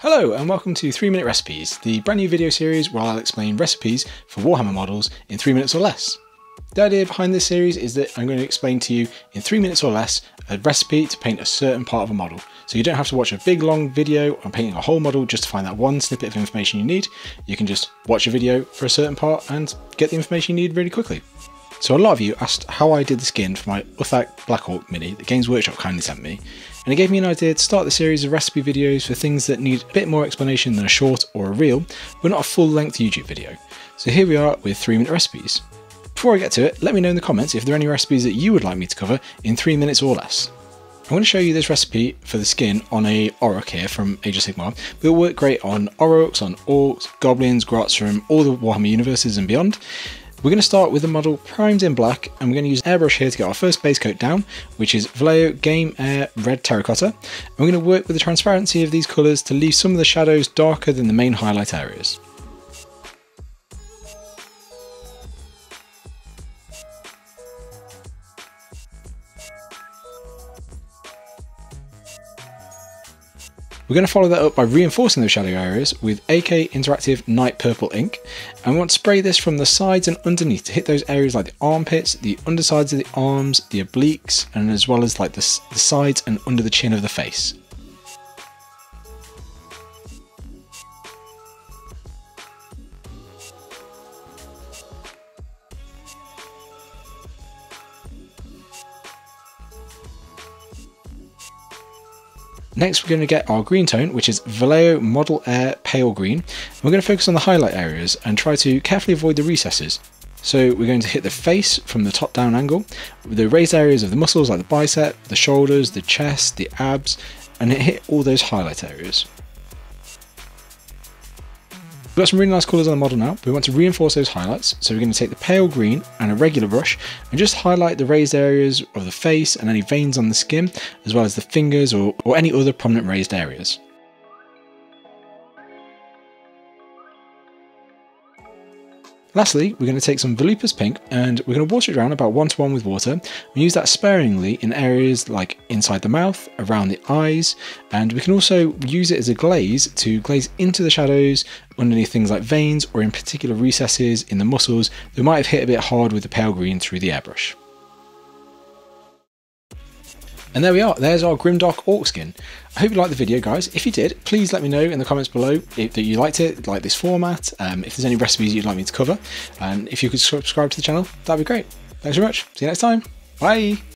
Hello and welcome to 3 Minute Recipes, the brand new video series where I'll explain recipes for Warhammer models in 3 minutes or less. The idea behind this series is that I'm going to explain to you in 3 minutes or less a recipe to paint a certain part of a model. So you don't have to watch a big long video on painting a whole model just to find that one snippet of information you need. You can just watch a video for a certain part and get the information you need really quickly. So a lot of you asked how I did the skin for my Ufthak Blackhawk Mini that Games Workshop kindly sent me, and it gave me an idea to start the series of recipe videos for things that need a bit more explanation than a short or a reel, but not a full length YouTube video. So here we are with 3 minute recipes. Before I get to it, let me know in the comments if there are any recipes that you would like me to cover in 3 minutes or less. I'm going to show you this recipe for the skin on a Orruk here from Age of Sigmar. but It'll work great on Orruks, on Orcs, Goblins, Grots from all the Warhammer universes and beyond. We're going to start with the model primed in black and we're going to use airbrush here to get our first base coat down which is Vallejo Game Air Red Terracotta and we're going to work with the transparency of these colours to leave some of the shadows darker than the main highlight areas. We're going to follow that up by reinforcing those shadow areas with AK Interactive Night Purple ink. And we want to spray this from the sides and underneath to hit those areas like the armpits, the undersides of the arms, the obliques, and as well as like the, the sides and under the chin of the face. Next we're going to get our green tone, which is Vallejo Model Air Pale Green. We're going to focus on the highlight areas and try to carefully avoid the recesses. So we're going to hit the face from the top down angle, the raised areas of the muscles like the bicep, the shoulders, the chest, the abs, and hit all those highlight areas. We've got some really nice colours on the model now, we want to reinforce those highlights. So we're going to take the pale green and a regular brush and just highlight the raised areas of the face and any veins on the skin, as well as the fingers or, or any other prominent raised areas. Lastly, we're going to take some Volupus Pink and we're going to water it around about one to one with water and use that sparingly in areas like inside the mouth, around the eyes, and we can also use it as a glaze to glaze into the shadows underneath things like veins or in particular recesses in the muscles that might have hit a bit hard with the pale green through the airbrush. And there we are, there's our Grimdark Ork skin. I hope you liked the video guys. If you did, please let me know in the comments below if that you liked it, like this format, um, if there's any recipes you'd like me to cover, and if you could subscribe to the channel, that'd be great. Thanks very much, see you next time, bye!